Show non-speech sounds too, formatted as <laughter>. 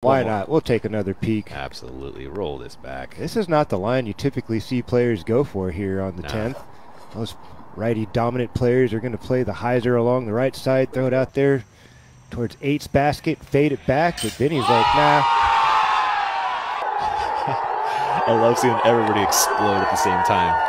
Why not? We'll take another peek. Absolutely. Roll this back. This is not the line you typically see players go for here on the 10th. Most righty dominant players are going to play the hyzer along the right side, throw it out there towards eight's basket, fade it back. But Vinny's like, nah, <laughs> I love seeing everybody explode at the same time.